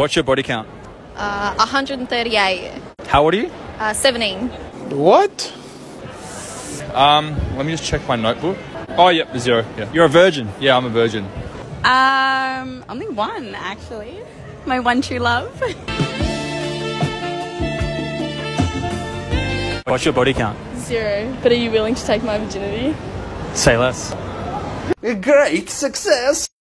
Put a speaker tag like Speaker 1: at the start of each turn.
Speaker 1: What's your body count?
Speaker 2: Uh, 138.
Speaker 1: How old are you?
Speaker 2: Uh, 17.
Speaker 3: What?
Speaker 1: Um, let me just check my notebook. Oh, yep, zero. Yeah. You're a virgin. Yeah, I'm a virgin.
Speaker 4: Um, only one actually. My one true love.
Speaker 1: What's your body count?
Speaker 5: Zero. But are you willing to take my virginity?
Speaker 1: Say less.
Speaker 3: Great success!